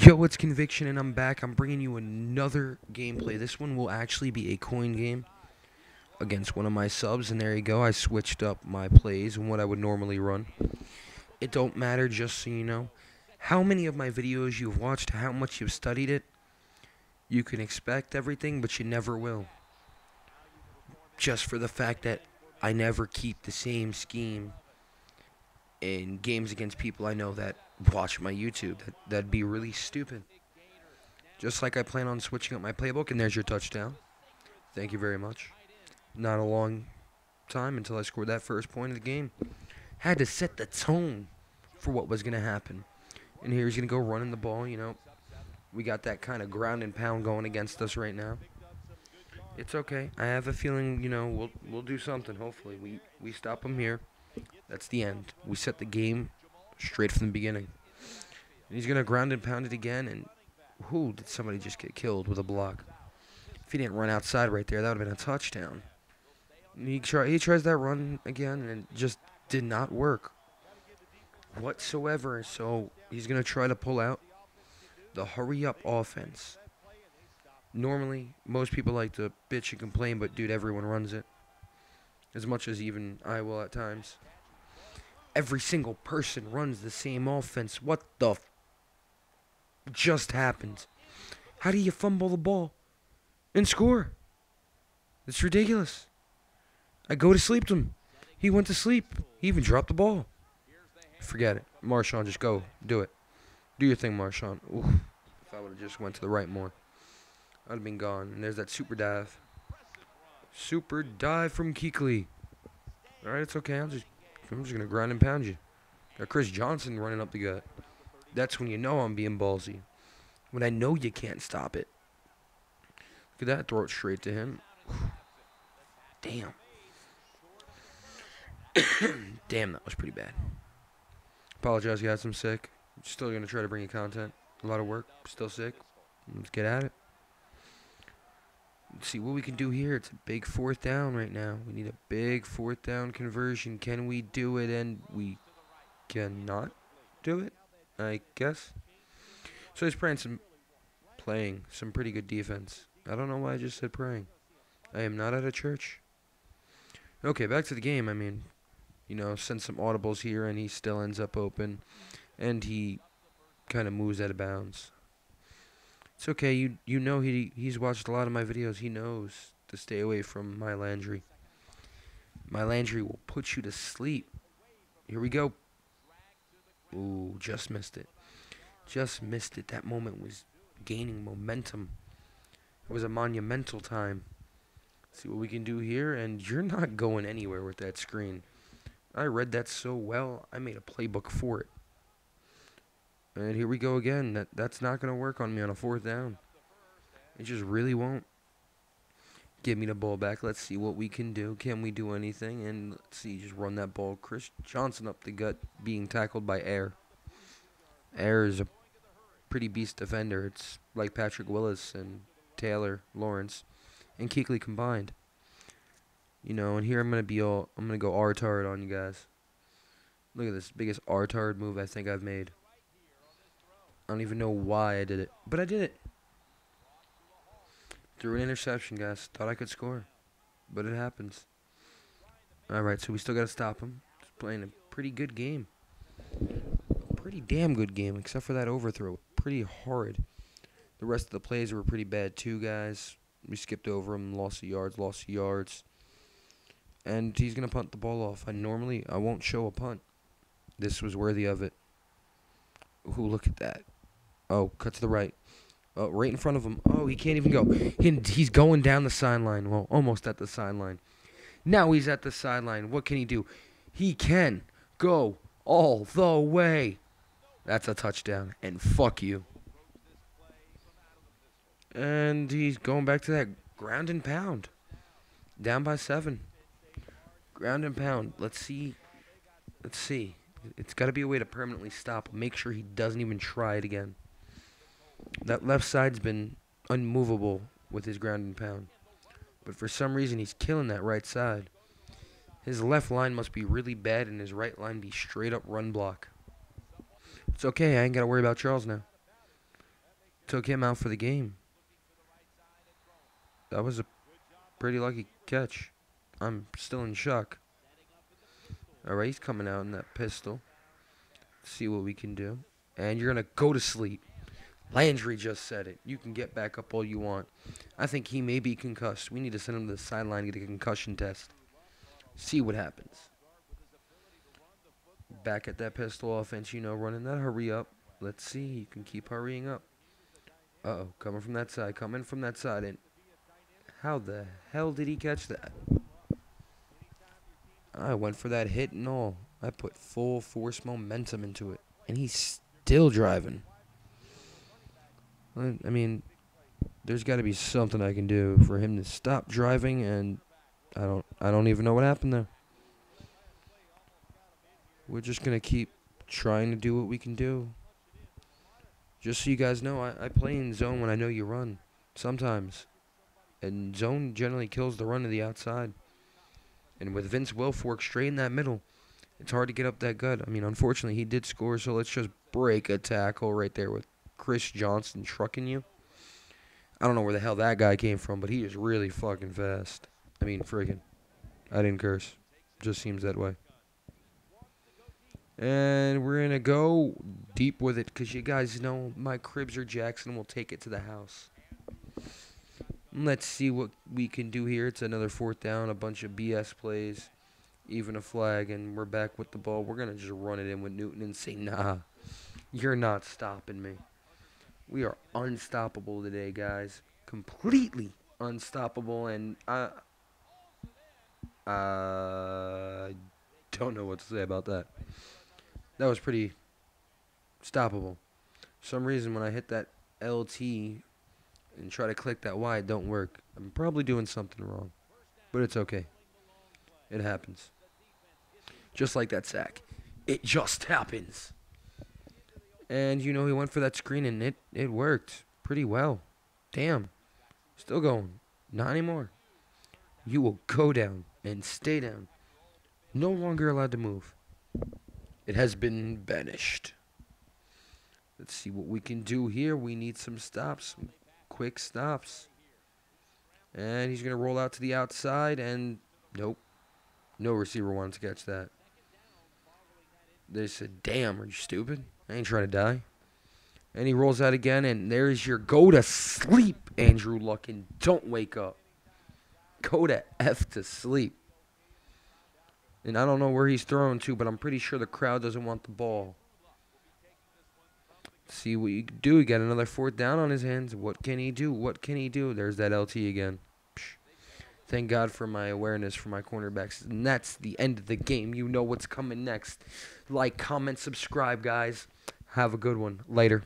Yo, it's Conviction, and I'm back. I'm bringing you another gameplay. This one will actually be a coin game against one of my subs, and there you go. I switched up my plays and what I would normally run. It don't matter, just so you know. How many of my videos you've watched, how much you've studied it, you can expect everything, but you never will. Just for the fact that I never keep the same scheme in games against people I know that watch my YouTube. That, that'd be really stupid. Just like I plan on switching up my playbook, and there's your touchdown. Thank you very much. Not a long time until I scored that first point of the game. Had to set the tone for what was going to happen. And here he's going to go running the ball, you know. We got that kind of ground and pound going against us right now. It's okay. I have a feeling, you know, we'll we'll do something. Hopefully, we we stop him here. That's the end. We set the game straight from the beginning. And he's gonna ground and pound it again. And who did somebody just get killed with a block? If he didn't run outside right there, that would have been a touchdown. And he try he tries that run again, and it just did not work whatsoever. So he's gonna try to pull out the hurry up offense. Normally, most people like to bitch and complain, but dude, everyone runs it. As much as even I will at times. Every single person runs the same offense. What the f- just happened? How do you fumble the ball and score? It's ridiculous. I go to sleep to him. He went to sleep. He even dropped the ball. Forget it. Marshawn, just go. Do it. Do your thing, Marshawn. If I would have just went to the right more. I'd have been gone. And there's that super dive. Super dive from Kuechly. All right, it's okay. I'm just, I'm just gonna grind and pound you. Got Chris Johnson running up the gut. That's when you know I'm being ballsy. When I know you can't stop it. Look at that. Throw it straight to him. Damn. Damn, that was pretty bad. Apologize, guys. I'm sick. Still gonna try to bring you content. A lot of work. Still sick. Let's get at it. See what we can do here. It's a big fourth down right now. We need a big fourth down conversion. Can we do it? And we cannot do it, I guess. So he's playing some, playing some pretty good defense. I don't know why I just said praying. I am not at a church. Okay, back to the game. I mean, you know, send some audibles here, and he still ends up open, and he kind of moves out of bounds. It's okay. You you know he he's watched a lot of my videos. He knows to stay away from my Landry. My Landry will put you to sleep. Here we go. Ooh, just missed it. Just missed it. That moment was gaining momentum. It was a monumental time. Let's see what we can do here, and you're not going anywhere with that screen. I read that so well. I made a playbook for it. And here we go again. That that's not gonna work on me on a fourth down. It just really won't. Give me the ball back. Let's see what we can do. Can we do anything? And let's see, just run that ball. Chris Johnson up the gut, being tackled by Air. Air is a pretty beast defender. It's like Patrick Willis and Taylor Lawrence and Kuechly combined. You know, and here I'm gonna be all I'm gonna go R-tard on you guys. Look at this biggest R-tard move I think I've made. I don't even know why I did it, but I did it. Threw an interception, guys. Thought I could score, but it happens. All right, so we still got to stop him. He's playing a pretty good game. Pretty damn good game, except for that overthrow. Pretty horrid. The rest of the plays were pretty bad too, guys. We skipped over him, lost the yards, lost yards. And he's going to punt the ball off. I normally I won't show a punt. This was worthy of it. Ooh, look at that. Oh, cut to the right. Oh, right in front of him. Oh, he can't even go. He, he's going down the sideline. Well, almost at the sideline. Now he's at the sideline. What can he do? He can go all the way. That's a touchdown. And fuck you. And he's going back to that ground and pound. Down by seven. Ground and pound. Let's see. Let's see. It's got to be a way to permanently stop. Make sure he doesn't even try it again. That left side's been unmovable with his ground and pound. But for some reason, he's killing that right side. His left line must be really bad, and his right line be straight up run block. It's okay. I ain't got to worry about Charles now. took him out for the game. That was a pretty lucky catch. I'm still in shock. Alright, he's coming out in that pistol. See what we can do. And you're going to go to sleep. Landry just said it. You can get back up all you want. I think he may be concussed. We need to send him to the sideline to get a concussion test. See what happens. Back at that pistol offense, you know, running that hurry up. Let's see. You can keep hurrying up. Uh-oh, coming from that side. Coming from that side. And how the hell did he catch that? I went for that hit and all. I put full force momentum into it. And he's still driving. I mean, there's got to be something I can do for him to stop driving, and I don't, I don't even know what happened there. We're just gonna keep trying to do what we can do. Just so you guys know, I, I play in zone when I know you run. Sometimes, and zone generally kills the run to the outside. And with Vince Wilfork straight in that middle, it's hard to get up that gut. I mean, unfortunately, he did score, so let's just break a tackle right there with Chris Johnson trucking you. I don't know where the hell that guy came from, but he is really fucking fast. I mean, friggin'. I didn't curse. Just seems that way. And we're going to go deep with it because you guys know my cribs or Jackson will take it to the house. Let's see what we can do here. It's another fourth down, a bunch of BS plays, even a flag, and we're back with the ball. We're going to just run it in with Newton and say, nah, you're not stopping me. We are unstoppable today, guys. Completely unstoppable, and I, I don't know what to say about that. That was pretty stoppable. For some reason, when I hit that LT and try to click that Y, it don't work. I'm probably doing something wrong, but it's okay. It happens. Just like that sack. It just happens. And you know he went for that screen and it it worked pretty well. Damn. Still going. Not anymore. You will go down and stay down. No longer allowed to move. It has been banished. Let's see what we can do here. We need some stops, some quick stops. And he's going to roll out to the outside, and nope. No receiver wants to catch that. They said, damn, are you stupid? I ain't trying to die. And he rolls out again, and there's your go to sleep, Andrew Luck, and don't wake up. Go to F to sleep. And I don't know where he's throwing to, but I'm pretty sure the crowd doesn't want the ball. See what you do. He got another fourth down on his hands. What can he do? What can he do? There's that LT again. Psh. Thank God for my awareness for my cornerbacks. And that's the end of the game. You know what's coming next. Like, comment, subscribe, guys. Have a good one. Later.